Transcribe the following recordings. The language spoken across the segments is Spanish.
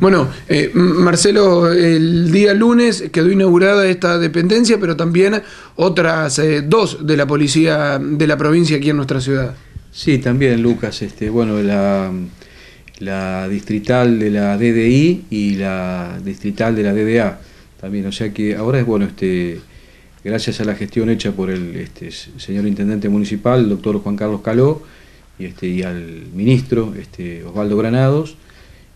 Bueno, eh, Marcelo, el día lunes quedó inaugurada esta dependencia, pero también otras eh, dos de la policía de la provincia aquí en nuestra ciudad. Sí, también, Lucas. Este, bueno, la, la distrital de la DDI y la distrital de la DDA también. O sea que ahora es bueno, este, gracias a la gestión hecha por el este, señor intendente municipal, el doctor Juan Carlos Caló, y, este, y al ministro este, Osvaldo Granados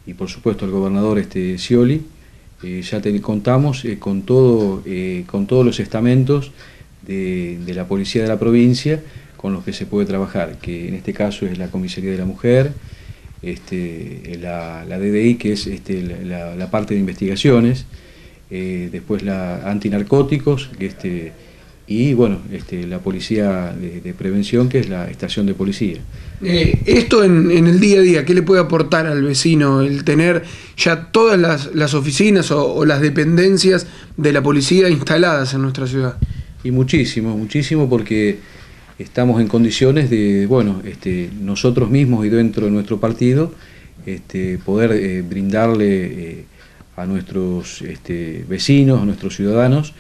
y por supuesto al gobernador este, Scioli, eh, ya te, contamos eh, con, todo, eh, con todos los estamentos de, la policía de la provincia con los que se puede trabajar, que en este caso es la Comisaría de la Mujer, este, la, DDI, que es este, la, parte de investigaciones, después la antinarcóticos, que este, y bueno, este, la policía de, prevención, que es la estación de policía. Eh, esto en, el día a día, ¿qué le puede aportar al vecino el tener ya todas las, oficinas o, las dependencias de la policía instaladas en nuestra ciudad? Y muchísimo, muchísimo porque estamos en condiciones de, bueno, este, nosotros mismos y dentro de nuestro partido, este, poder eh, brindarle eh, a nuestros vecinos, a nuestros ciudadanos,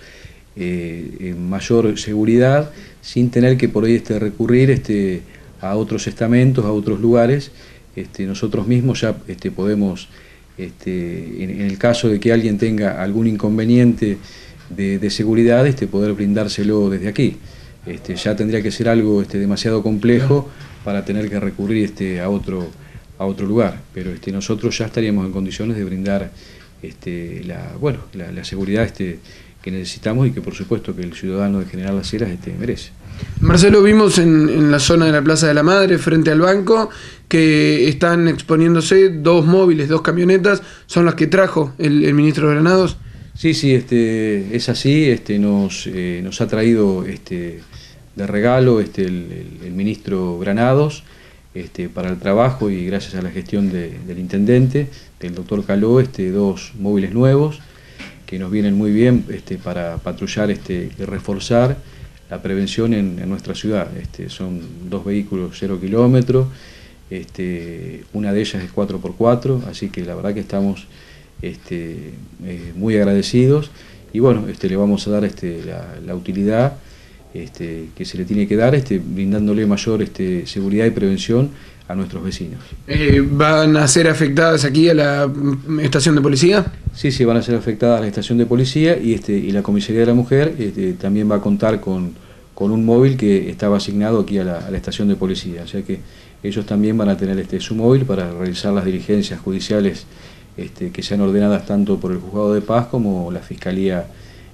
eh, mayor seguridad sin tener que por ahí este, recurrir este, a otros estamentos, a otros lugares. Este, nosotros mismos ya este, podemos, este, en, el caso de que alguien tenga algún inconveniente de, seguridad, este, poder brindárselo desde aquí. Este, ya tendría que ser algo este, demasiado complejo para tener que recurrir este, a, otro, a otro lugar, pero este, nosotros ya estaríamos en condiciones de brindar este, la, bueno, la seguridad este, que necesitamos y que por supuesto que el ciudadano de General Las Heras este, merece. Marcelo, vimos en, la zona de la Plaza de la Madre, frente al banco, que están exponiéndose dos móviles, dos camionetas, son las que trajo el, ministro Granados. Sí, sí, este, es así, este, nos, eh, nos ha traído este, de regalo este, el, ministro Granados este, para el trabajo y gracias a la gestión del intendente, del doctor Caló, este, dos móviles nuevos que nos vienen muy bien este, para patrullar este, y reforzar la prevención en, nuestra ciudad. Este, son dos vehículos cero kilómetros, una de ellas es 4x4, así que la verdad que estamos eh, muy agradecidos y bueno, le vamos a dar la, utilidad este, que se le tiene que dar, este, brindándole mayor este, seguridad y prevención a nuestros vecinos. Eh, ¿Van a ser afectadas aquí a la estación de policía? Sí, sí, van a ser afectadas a la estación de policía y, este, y la comisaría de la mujer este, también va a contar con, con, un móvil que estaba asignado aquí a la, estación de policía. O sea que ellos también van a tener este, su móvil para realizar las diligencias judiciales este, que sean ordenadas tanto por el juzgado de paz como la fiscalía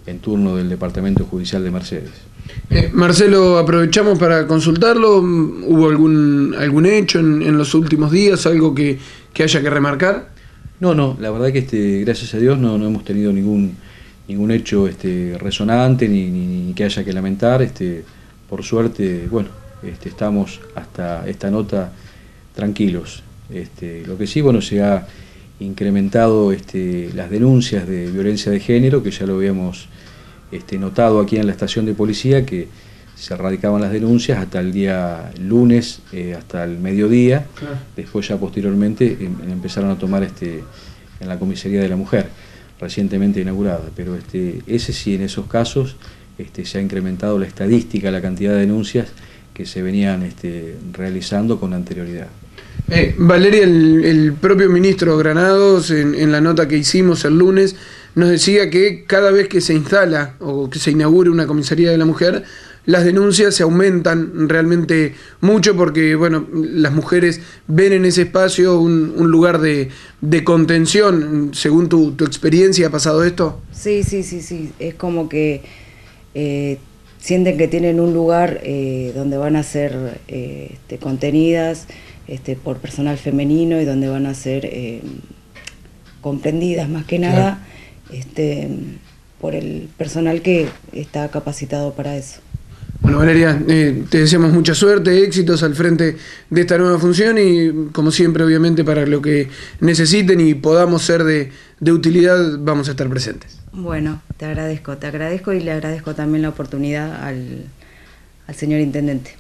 en turno del Departamento Judicial de Mercedes. Eh, Marcelo, aprovechamos para consultarlo. ¿Hubo algún, algún hecho en, los últimos días, algo que, haya que remarcar? No, no, la verdad que este, gracias a Dios no, no hemos tenido ningún, ningún hecho este, resonante ni, que haya que lamentar. Este, por suerte, bueno, este, estamos hasta esta nota tranquilos. Este, lo que sí, bueno, se ha incrementado este, las denuncias de violencia de género, que ya lo habíamos este, notado aquí en la estación de policía que se radicaban las denuncias hasta el día lunes, eh, hasta el mediodía, después ya posteriormente em, empezaron a tomar este, en la comisaría de la mujer, recientemente inaugurada, pero este, ese sí, en esos casos este, se ha incrementado la estadística, la cantidad de denuncias que se venían este, realizando con anterioridad. Eh, Valeria, el, propio ministro Granados, en, la nota que hicimos el lunes, nos decía que cada vez que se instala o que se inaugure una comisaría de la mujer, las denuncias se aumentan realmente mucho porque, bueno, las mujeres ven en ese espacio un, lugar de, contención. Según tu, experiencia, ¿ha pasado esto? Sí, sí, sí, sí. Es como que eh, sienten que tienen un lugar eh, donde van a ser eh, este, contenidas este, por personal femenino y donde van a ser comprendidas más que nada este, por el personal que está capacitado para eso. Bueno, Valeria, eh, te deseamos mucha suerte, éxitos al frente de esta nueva función y, como siempre, obviamente, para lo que necesiten y podamos ser de, de utilidad, vamos a estar presentes. Bueno, te agradezco, te agradezco y le agradezco también la oportunidad al, al señor Intendente.